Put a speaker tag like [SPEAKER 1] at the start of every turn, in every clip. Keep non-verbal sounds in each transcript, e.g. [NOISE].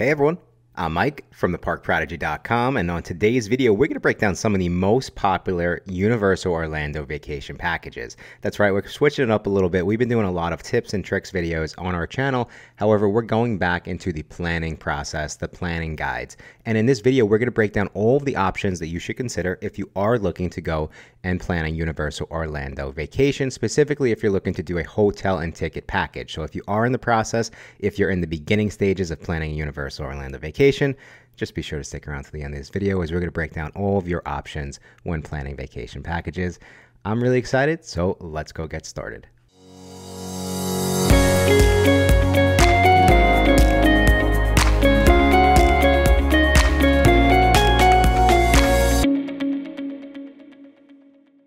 [SPEAKER 1] Hey everyone, I'm Mike from theparkprodigy.com, and on today's video, we're going to break down some of the most popular Universal Orlando vacation packages. That's right, we're switching it up a little bit. We've been doing a lot of tips and tricks videos on our channel. However, we're going back into the planning process, the planning guides. And in this video, we're going to break down all of the options that you should consider if you are looking to go and plan a Universal Orlando vacation, specifically if you're looking to do a hotel and ticket package. So if you are in the process, if you're in the beginning stages of planning a Universal Orlando vacation, just be sure to stick around to the end of this video as we're going to break down all of your options when planning vacation packages. I'm really excited, so let's go get started.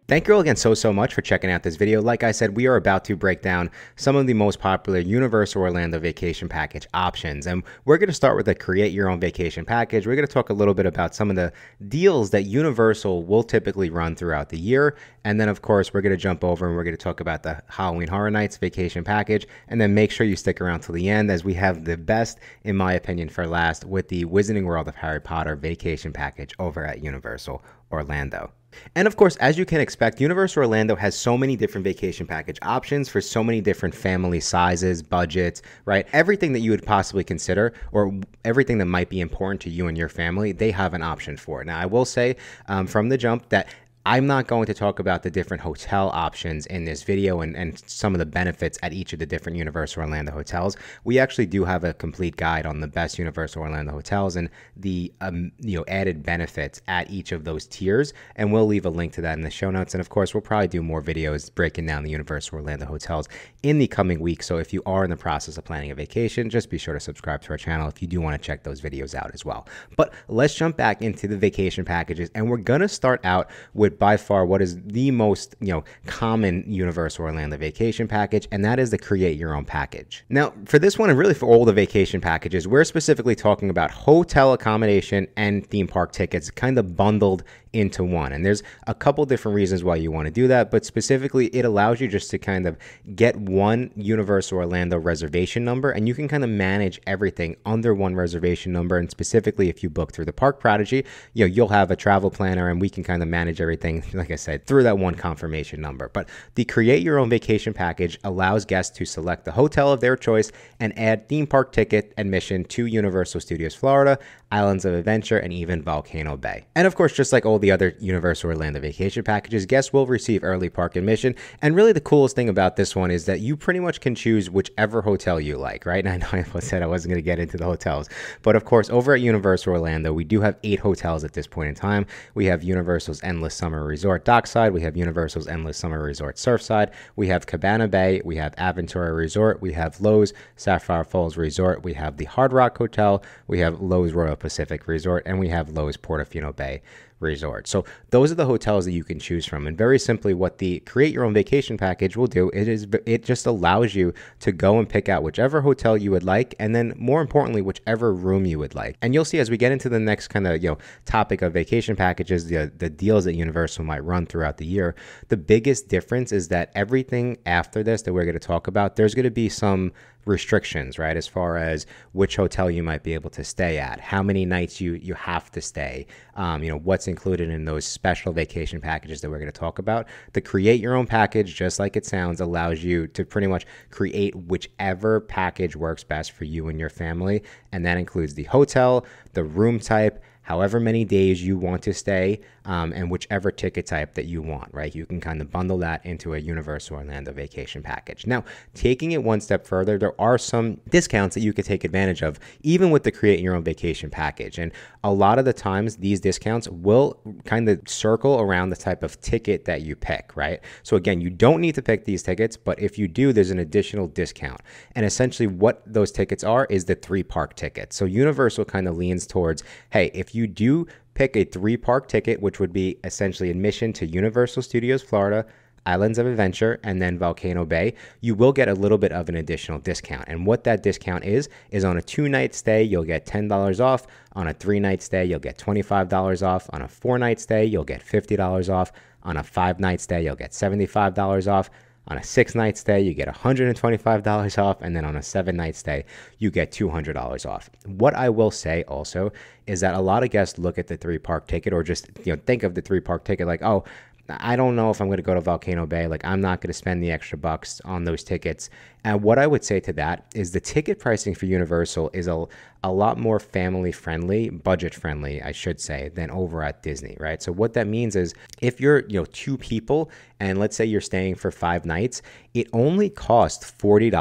[SPEAKER 1] Thank you all again so, so much for checking out this video. Like I said, we are about to break down some of the most popular Universal Orlando vacation package options. And we're going to start with the create your own vacation package. We're going to talk a little bit about some of the deals that Universal will typically run throughout the year. And then, of course, we're going to jump over and we're going to talk about the Halloween Horror Nights vacation package. And then make sure you stick around till the end as we have the best, in my opinion, for last with the Wizarding World of Harry Potter vacation package over at Universal Orlando. And of course, as you can expect, Universal Orlando has so many different vacation package options for so many different family sizes, budgets, right? Everything that you would possibly consider or everything that might be important to you and your family, they have an option for. it. Now, I will say um, from the jump that I'm not going to talk about the different hotel options in this video and, and some of the benefits at each of the different Universal Orlando hotels. We actually do have a complete guide on the best Universal Orlando hotels and the um, you know added benefits at each of those tiers, and we'll leave a link to that in the show notes. And of course, we'll probably do more videos breaking down the Universal Orlando hotels in the coming weeks. So if you are in the process of planning a vacation, just be sure to subscribe to our channel if you do want to check those videos out as well. But let's jump back into the vacation packages, and we're gonna start out with with by far what is the most, you know, common Universal Orlando vacation package, and that is the create your own package. Now, for this one, and really for all the vacation packages, we're specifically talking about hotel accommodation and theme park tickets kind of bundled into one. And there's a couple different reasons why you want to do that, but specifically, it allows you just to kind of get one Universal Orlando reservation number, and you can kind of manage everything under one reservation number. And specifically, if you book through the Park Prodigy, you know, you'll have a travel planner, and we can kind of manage everything, [LAUGHS] like I said, through that one confirmation number. But the Create Your Own Vacation package allows guests to select the hotel of their choice and add theme park ticket admission to Universal Studios Florida, Islands of Adventure, and even Volcano Bay. And of course, just like all the other Universal Orlando vacation packages, guests will receive early park admission. And really, the coolest thing about this one is that you pretty much can choose whichever hotel you like, right? And [LAUGHS] I know I said I wasn't going to get into the hotels, but of course, over at Universal Orlando, we do have eight hotels at this point in time. We have Universal's Endless Summer Resort Dockside, we have Universal's Endless Summer Resort Surfside, we have Cabana Bay, we have Aventura Resort, we have Loews Sapphire Falls Resort, we have the Hard Rock Hotel, we have Loews Royal Pacific Resort, and we have Loews Portofino Bay resort. So those are the hotels that you can choose from. And very simply, what the create your own vacation package will do, it is it just allows you to go and pick out whichever hotel you would like, and then more importantly, whichever room you would like. And you'll see as we get into the next kind of you know topic of vacation packages, the the deals that Universal might run throughout the year. The biggest difference is that everything after this that we're going to talk about, there's going to be some restrictions, right? As far as which hotel you might be able to stay at, how many nights you you have to stay, um, you know, what's included in those special vacation packages that we're going to talk about. The create your own package, just like it sounds, allows you to pretty much create whichever package works best for you and your family, and that includes the hotel, the room type however many days you want to stay, um, and whichever ticket type that you want, right? You can kind of bundle that into a Universal Orlando vacation package. Now, taking it one step further, there are some discounts that you could take advantage of, even with the Create Your Own Vacation package. And a lot of the times, these discounts will kind of circle around the type of ticket that you pick, right? So, again, you don't need to pick these tickets, but if you do, there's an additional discount. And essentially, what those tickets are is the three park ticket. So, Universal kind of leans towards hey, if you do pick a three park ticket, which would be essentially admission to Universal Studios Florida, Islands of Adventure, and then Volcano Bay, you will get a little bit of an additional discount. And what that discount is, is on a two night stay, you'll get $10 off. On a three night stay, you'll get $25 off. On a four night stay, you'll get $50 off. On a five night stay, you'll get $75 off On a six night stay, you get $125 off. And then on a seven night stay, you get $200 off. What I will say also is that a lot of guests look at the three park ticket or just, you know, think of the three park ticket like, oh, I don't know if I'm going to go to Volcano Bay. Like, I'm not going to spend the extra bucks on those tickets. And what I would say to that is the ticket pricing for Universal is a, a lot more family friendly, budget friendly, I should say, than over at Disney, right? So what that means is if you're, you know, two people and let's say you're staying for five nights, it only costs $40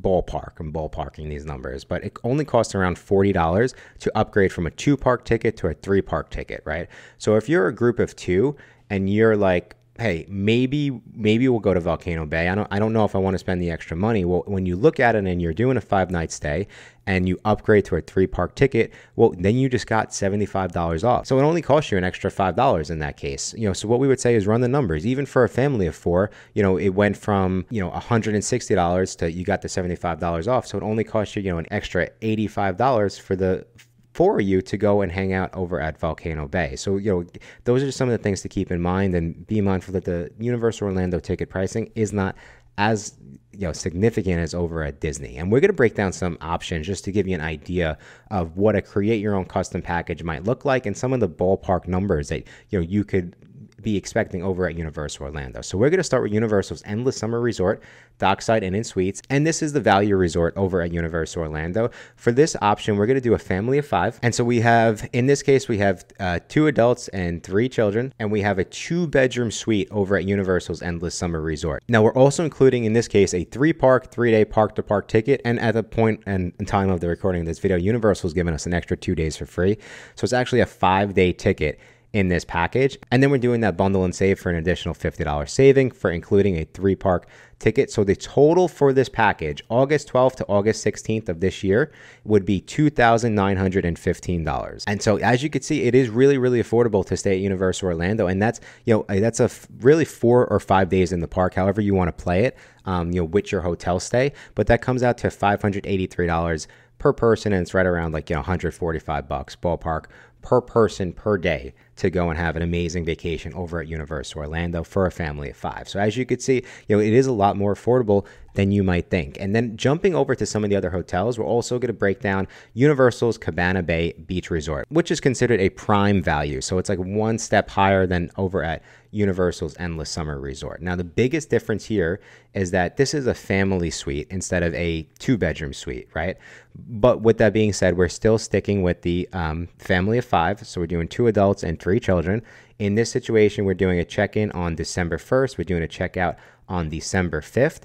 [SPEAKER 1] ballpark. I'm ballparking these numbers, but it only costs around $40 to upgrade from a two park ticket to a three park ticket, right? So if you're a group of two, and you're like, hey, maybe maybe we'll go to Volcano Bay. I don't I don't know if I want to spend the extra money. Well, when you look at it and you're doing a five night stay and you upgrade to a three park ticket, well, then you just got $75 off. So it only costs you an extra $5 in that case. You know, so what we would say is run the numbers. Even for a family of four, you know, it went from, you know, $160 to you got the $75 off. So it only cost you, you know, an extra $85 for the for you to go and hang out over at Volcano Bay. So, you know, those are some of the things to keep in mind and be mindful that the Universal Orlando ticket pricing is not as you know significant as over at Disney. And we're going to break down some options just to give you an idea of what a create your own custom package might look like and some of the ballpark numbers that you know you could be expecting over at Universal Orlando. So we're going to start with Universal's Endless Summer Resort, Dockside Inn and Suites, and this is the value resort over at Universal Orlando. For this option, we're going to do a family of five. And so we have, in this case, we have uh, two adults and three children, and we have a two bedroom suite over at Universal's Endless Summer Resort. Now, we're also including, in this case, a three park, three day park to park ticket. And at the point and time of the recording of this video, Universal's given us an extra two days for free. So it's actually a five day ticket in this package. And then we're doing that bundle and save for an additional $50 saving for including a three park ticket. So the total for this package, August 12th to August 16th of this year, would be $2,915. And so as you can see, it is really, really affordable to stay at Universal Orlando. And that's, you know, that's a really four or five days in the park, however you want to play it, um, you know, with your hotel stay. But that comes out to $583 per person and it's right around like you know 145 bucks ballpark per person per day to go and have an amazing vacation over at Universal Orlando for a family of five. So as you can see, you know, it is a lot more affordable than you might think. And then jumping over to some of the other hotels, we're also going to break down Universal's Cabana Bay Beach Resort, which is considered a prime value. So it's like one step higher than over at Universal's Endless Summer Resort. Now, the biggest difference here is that this is a family suite instead of a two bedroom suite, right? But with that being said, we're still sticking with the um, family of five. So we're doing two adults and three children. In this situation, we're doing a check in on December 1st, we're doing a checkout on December 5th.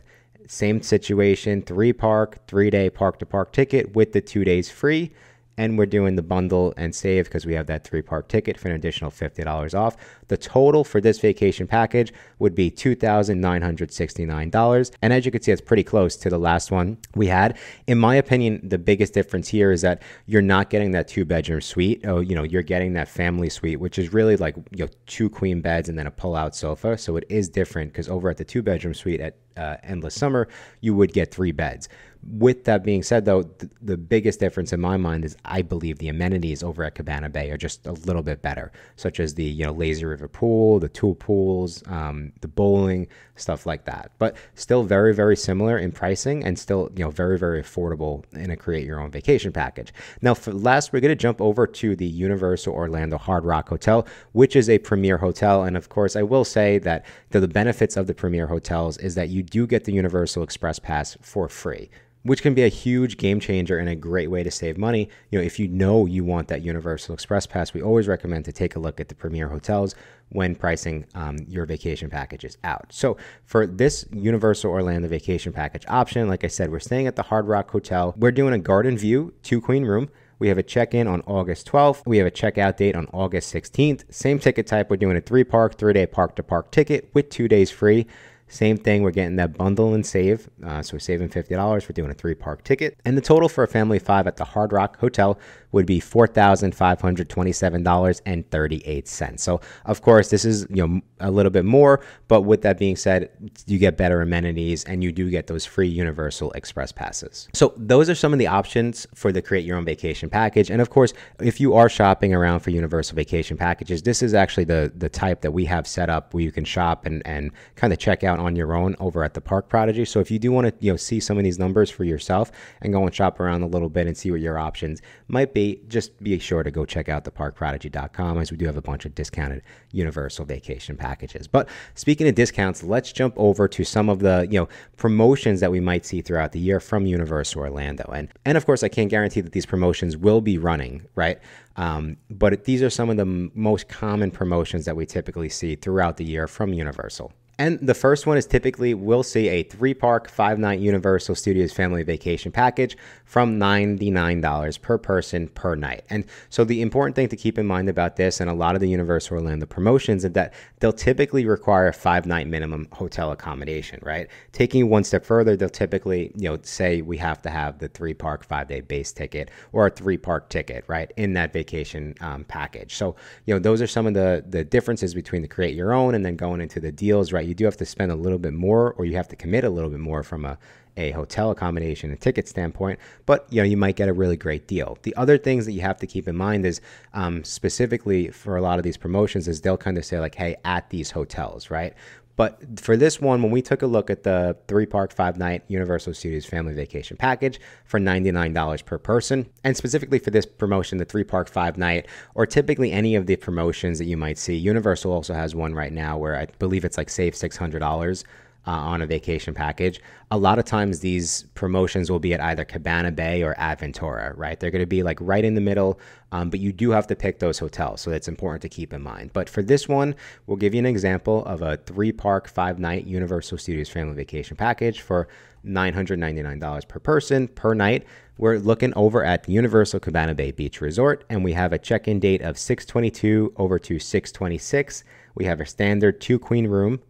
[SPEAKER 1] Same situation, three park, three day park to park ticket with the two days free and we're doing the bundle and save because we have that three park ticket for an additional $50 off. The total for this vacation package would be $2,969. And as you can see, it's pretty close to the last one we had. In my opinion, the biggest difference here is that you're not getting that two bedroom suite. Oh, you know, you're getting that family suite, which is really like, you know, two queen beds and then a pull out sofa. So it is different because over at the two bedroom suite at uh, Endless Summer, you would get three beds. With that being said, though, th- the biggest difference in my mind is I believe the amenities over at Cabana Bay are just a little bit better, such as the you know lazy river pool, the two pools, um, the bowling, stuff like that. But still very very similar in pricing and still you know very very affordable in a create your own vacation package. Now, for last, we're going to jump over to the Universal Orlando Hard Rock Hotel, which is a premier hotel, and of course, I will say that the benefits of the premier hotels is that you do get the Universal Express Pass for free which can be a huge game changer and a great way to save money. You know, if you know you want that Universal Express Pass, we always recommend to take a look at the premier hotels when pricing um, your vacation packages out. So for this Universal Orlando vacation package option, like I said, we're staying at the Hard Rock Hotel. We're doing a garden view, two queen room. We have a check in on August 12th. We have a checkout date on August 16th. Same ticket type. We're doing a three park, three day park to park ticket with two days free. Same thing, we're getting that bundle and save. Uh, so we're saving $50. We're doing a three park ticket. And the total for a family of five at the Hard Rock Hotel would be $4,527.38. So, of course, this is, you know, a little bit more, but with that being said, you get better amenities and you do get those free Universal Express passes. So, those are some of the options for the Create Your Own Vacation package. And of course, if you are shopping around for Universal Vacation packages, this is actually the the type that we have set up where you can shop and and kind of check out out on your own over at the Park Prodigy. So if you do want to, you know, see some of these numbers for yourself and go and shop around a little bit and see what your options might be, just be sure to go check out the parkprodigy.com as we do have a bunch of discounted universal vacation packages. But speaking of discounts, let's jump over to some of the, you know, promotions that we might see throughout the year from Universal Orlando. And and of course, I can't guarantee that these promotions will be running, right? Um, but these are some of the most common promotions that we typically see throughout the year from Universal. And the first one is typically we'll see a three park, five night Universal Studios family vacation package from $99 per person per night. And so the important thing to keep in mind about this and a lot of the Universal Orlando promotions is that they'll typically require a five night minimum hotel accommodation, right? Taking one step further, they'll typically, you know, say we have to have the three park, five day base ticket or a three park ticket, right, in that vacation um, package. So, you know, those are some of the, the differences between the create your own and then going into the deals, right? You do have to spend a little bit more or you have to commit a little bit more from a, a hotel accommodation and ticket standpoint, but you know you might get a really great deal. The other things that you have to keep in mind is um, specifically for a lot of these promotions is they'll kind of say like, hey, at these hotels, right? But for this one, when we took a look at the three park, five night Universal Studios family vacation package for $99 per person, and specifically for this promotion, the three park, five night, or typically any of the promotions that you might see, Universal also has one right now where I believe it's like save $600 uh, on a vacation package. A lot of times these promotions will be at either Cabana Bay or Aventura, right? They're going to be like right in the middle, um, but you do have to pick those hotels. So it's important to keep in mind. But for this one, we'll give you an example of a three park, five night Universal Studios family vacation package for $999 per person per night. We're looking over at Universal Cabana Bay Beach Resort, and we have a check in date of 622 over to 626. We have a standard two queen room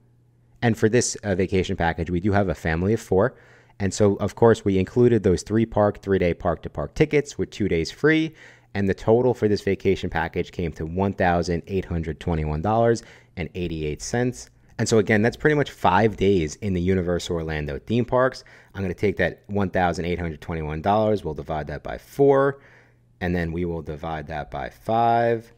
[SPEAKER 1] and for this uh, vacation package, we do have a family of four. And so, of course, we included those three park, three day park to park tickets with two days free. And the total for this vacation package came to $1,821.88. And so, again, that's pretty much five days in the Universal Orlando theme parks. I'm going to take that $1,821, we'll divide that by four, and then we will divide that by five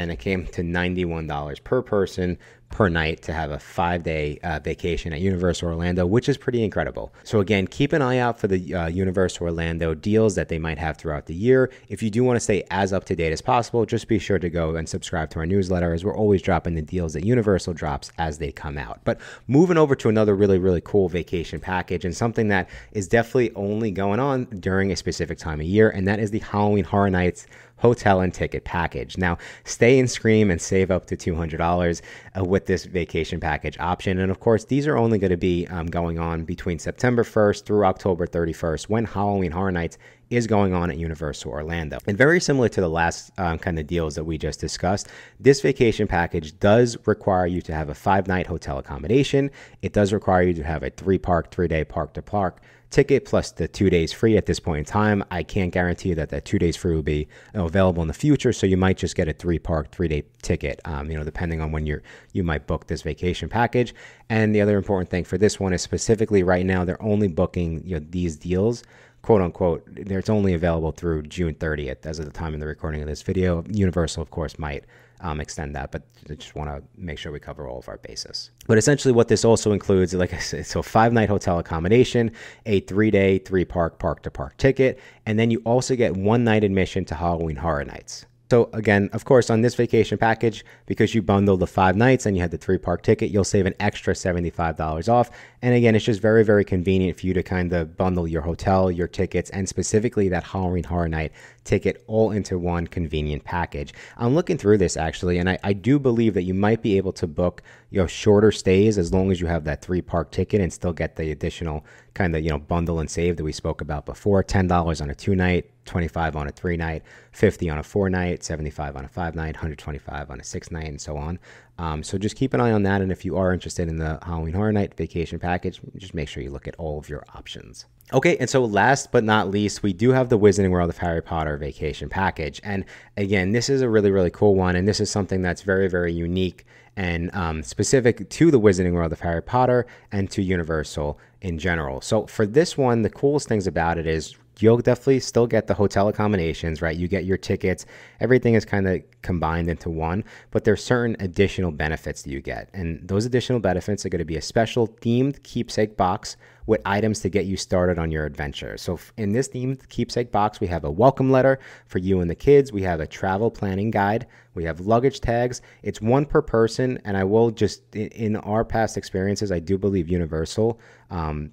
[SPEAKER 1] and it came to $91 per person per night to have a five day uh, vacation at Universal Orlando, which is pretty incredible. So, again, keep an eye out for the uh, Universal Orlando deals that they might have throughout the year. If you do want to stay as up to date as possible, just be sure to go and subscribe to our newsletter as we're always dropping the deals that Universal drops as they come out. But moving over to another really, really cool vacation package and something that is definitely only going on during a specific time of year, and that is the Halloween Horror Nights hotel and ticket package. Now, stay and scream and save up to $200 uh, with this vacation package option. And of course, these are only going to be um, going on between September 1st through October 31st when Halloween Horror Nights is going on at Universal Orlando. And very similar to the last um, kind of deals that we just discussed, this vacation package does require you to have a five night hotel accommodation. It does require you to have a three park, three day park to park ticket plus the two days free at this point in time. I can't guarantee that that two days free will be available in the future. So you might just get a three park, three day ticket, um, you know, depending on when you're, you might book this vacation package. And the other important thing for this one is specifically right now, they're only booking you know, these deals quote unquote, it's only available through June 30th as of the time of the recording of this video. Universal, of course, might um, extend that, but I just want to make sure we cover all of our bases. But essentially, what this also includes, like I said, so five night hotel accommodation, a three day, three park, park to park ticket, and then you also get one night admission to Halloween Horror Nights. So again, of course, on this vacation package, because you bundle the five nights and you had the three park ticket, you'll save an extra $75 off. And again, it's just very, very convenient for you to kind of bundle your hotel, your tickets, and specifically that Halloween Horror Night ticket all into one convenient package. I'm looking through this actually, and I, I do believe that you might be able to book you know shorter stays as long as you have that three park ticket and still get the additional kind of you know bundle and save that we spoke about before. Ten dollars on a two night, 25 on a three night, 50 on a four night, 75 on a five night, 125 on a six night, and so on. Um, so just keep an eye on that. And if you are interested in the Halloween Horror Night vacation package, just make sure you look at all of your options. Okay, and so last but not least, we do have the Wizarding World of Harry Potter vacation package. And again, this is a really, really cool one. And this is something that's very, very unique and um, specific to the Wizarding World of Harry Potter and to Universal in general. So for this one, the coolest things about it is you'll definitely still get the hotel accommodations, right? You get your tickets, everything is kind of combined into one, but there's certain additional benefits that you get. And those additional benefits are going to be a special themed keepsake box with items to get you started on your adventure. So in this themed keepsake box, we have a welcome letter for you and the kids. We have a travel planning guide. We have luggage tags. It's one per person, and I will just in our past experiences, I do believe Universal um,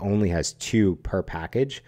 [SPEAKER 1] only has two per package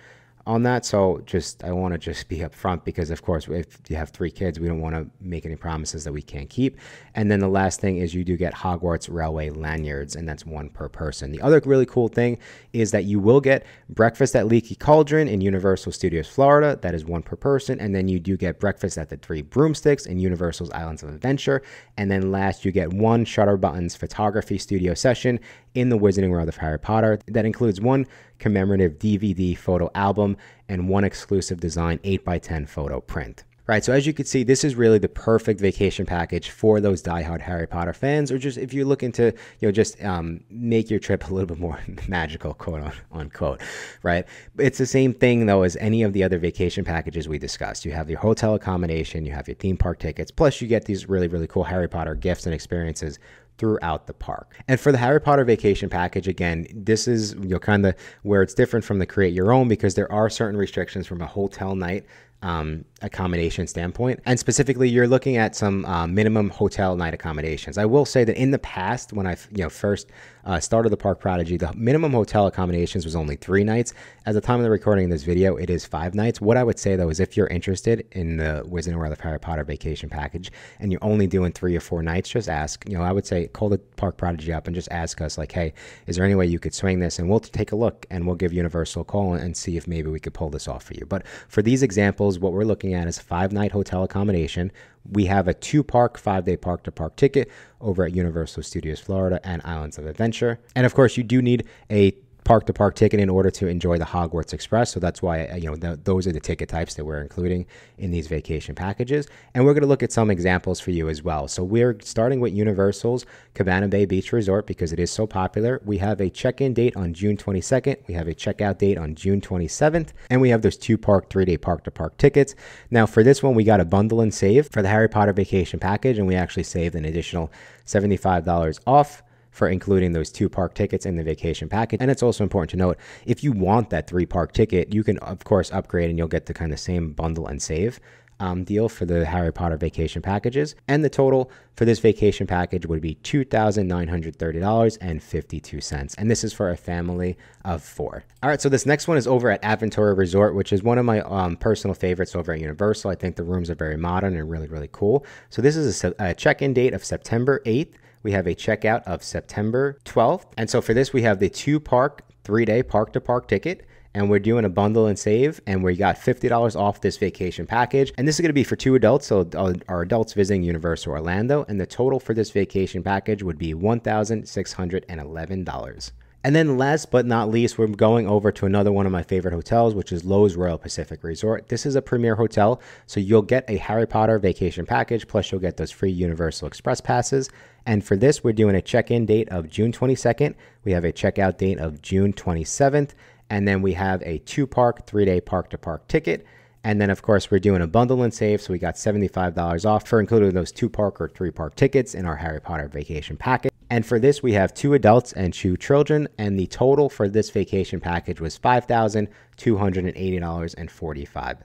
[SPEAKER 1] on that. So just I want to just [LAUGHS] be upfront because of course if you have three kids, we don't want to make any promises that we can't keep. And then the last thing is you do get Hogwarts Railway lanyards, and that's one per person. The other really cool thing is that you will get breakfast at Leaky Cauldron in Universal Studios Florida. That is one per person, and then you do get breakfast at the Three Broomsticks in Universal's Islands of Adventure. And then last, you get one Shutterbutton's photography studio session in the Wizarding World of Harry Potter. That includes one commemorative DVD photo album and one exclusive design 8x10 photo print. Right, so as you can see, this is really the perfect vacation package for those diehard Harry Potter fans, or just if you're looking to, you know, just um, make your trip a little bit more [LAUGHS] magical, quote unquote. Right, it's the same thing though as any of the other vacation packages we discussed. You have your hotel accommodation, you have your theme park tickets, plus you get these really really cool Harry Potter gifts and experiences throughout the park. And for the Harry Potter vacation package, again, this is you know kind of where it's different from the create your own because there are certain restrictions from a hotel night um, accommodation standpoint. And specifically, you're looking at some uh, minimum hotel night accommodations. I will say that in the past, when I you know first uh, started the Park Prodigy, the minimum hotel accommodations was only three nights. At the time of the recording of this video, it is five nights. What I would say though is if you're interested in the Wizarding World of Harry Potter vacation package and you're only doing three or four nights, just ask. You know, I would say call the Park Prodigy up and just ask us like, hey, is there any way you could swing this? And we'll take a look and we'll give Universal a call and see if maybe we could pull this off for you. But for these examples, what we're looking at is five night hotel accommodation. We have a two park, five day park to park ticket over at Universal Studios Florida and Islands of Adventure. And of course, you do need a park to park ticket in order to enjoy the Hogwarts Express. So that's why you know the, those are the ticket types that we're including in these vacation packages. And we're going to look at some examples for you as well. So we're starting with Universal's Cabana Bay Beach Resort because it is so popular. We have a check-in date on June 22nd. We have a checkout date on June 27th, and we have those two park three-day park to park tickets. Now for this one, we got a bundle and save for the Harry Potter vacation package, and we actually saved an additional $75 off for including those two park tickets in the vacation package. And it's also important to note if you want that three park ticket, you can, of course, upgrade and you'll get the kind of same bundle and save. Um, deal for the Harry Potter vacation packages. And the total for this vacation package would be $2,930.52. And this is for a family of four. All right, so this next one is over at Aventura Resort, which is one of my um, personal favorites over at Universal. I think the rooms are very modern and really, really cool. So this is a, a check in date of September 8th we have a checkout of September 12th. And so for this, we have the two park, three day park to park ticket. And we're doing a bundle and save, and we got $50 off this vacation package. And this is going to be for two adults, so uh, our adults visiting Universal Orlando. And the total for this vacation package would be $1,611. And then last but not least, we're going over to another one of my favorite hotels, which is Loews Royal Pacific Resort. This is a premier hotel, so you'll get a Harry Potter vacation package, plus you'll get those free Universal Express passes. And for this, we're doing a check-in date of June 22nd. We have a checkout date of June 27th. And then we have a two-park, three-day park-to-park ticket. And then, of course, we're doing a bundle and save. So we got $75 off for including those two park or three park tickets in our Harry Potter vacation package. And for this, we have two adults and two children, and the total for this vacation package was $5,280.45.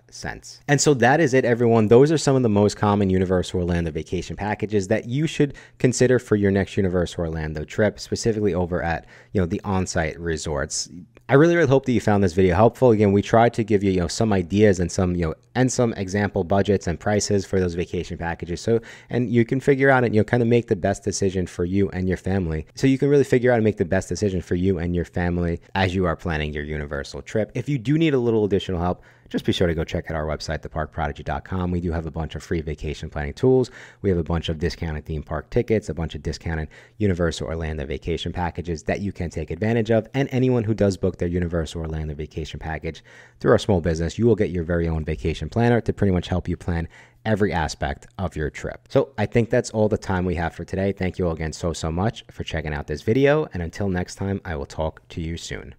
[SPEAKER 1] And so that is it, everyone. Those are some of the most common Universal Orlando vacation packages that you should consider for your next Universal Orlando trip, specifically over at you know the on-site resorts. I really, really hope that you found this video helpful. Again, we tried to give you, you know, some ideas and some, you know, and some example budgets and prices for those vacation packages. So, and you can figure out and, you know, kind of make the best decision for you and your family. So you can really figure out and make the best decision for you and your family as you are planning your universal trip. If you do need a little additional help, just be sure to go check out our website, theparkprodigy.com. We do have a bunch of free vacation planning tools. We have a bunch of discounted theme park tickets, a bunch of discounted Universal Orlando vacation packages that you can take advantage of. And anyone who does book their Universal Orlando vacation package through our small business, you will get your very own vacation planner to pretty much help you plan every aspect of your trip. So I think that's all the time we have for today. Thank you all again so, so much for checking out this video. And until next time, I will talk to you soon.